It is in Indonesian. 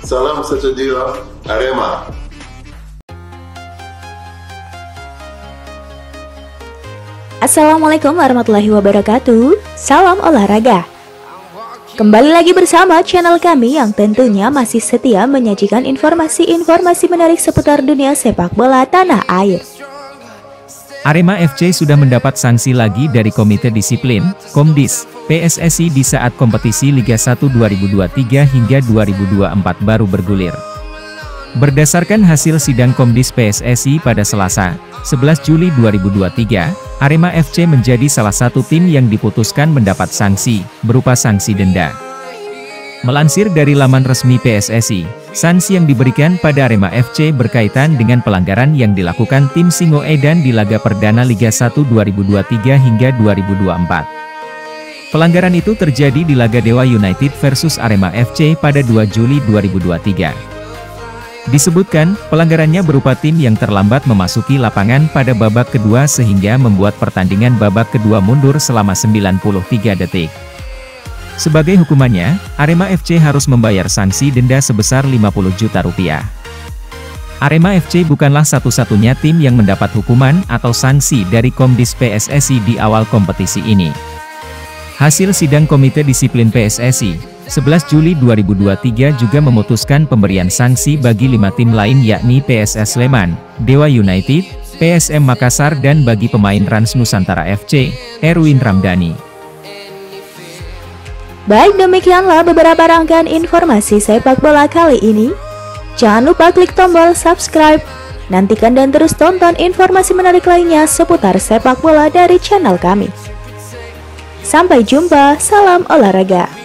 Salam jiwa, Arema. Assalamualaikum warahmatullahi wabarakatuh. Salam olahraga. Kembali lagi bersama channel kami yang tentunya masih setia menyajikan informasi-informasi menarik seputar dunia sepak bola tanah air Arema FC sudah mendapat sanksi lagi dari Komite Disiplin, Komdis, PSSI di saat kompetisi Liga 1 2023 hingga 2024 baru bergulir. Berdasarkan hasil sidang Komdis PSSI pada Selasa, 11 Juli 2023, Arema FC menjadi salah satu tim yang diputuskan mendapat sanksi, berupa sanksi denda. Melansir dari laman resmi PSSI, sanksi yang diberikan pada Arema FC berkaitan dengan pelanggaran yang dilakukan tim Singo Edan di laga perdana Liga 1 2023 hingga 2024. Pelanggaran itu terjadi di laga Dewa United versus Arema FC pada 2 Juli 2023. Disebutkan, pelanggarannya berupa tim yang terlambat memasuki lapangan pada babak kedua sehingga membuat pertandingan babak kedua mundur selama 93 detik. Sebagai hukumannya, Arema FC harus membayar sanksi denda sebesar 50 juta rupiah. Arema FC bukanlah satu-satunya tim yang mendapat hukuman atau sanksi dari Komdis PSSI di awal kompetisi ini. Hasil sidang Komite Disiplin PSSI, 11 Juli 2023 juga memutuskan pemberian sanksi bagi lima tim lain yakni PSS Sleman, Dewa United, PSM Makassar dan bagi pemain Rans Nusantara FC, Erwin Ramdhani. Baik demikianlah beberapa rangkaian informasi sepak bola kali ini. Jangan lupa klik tombol subscribe. Nantikan dan terus tonton informasi menarik lainnya seputar sepak bola dari channel kami. Sampai jumpa, salam olahraga.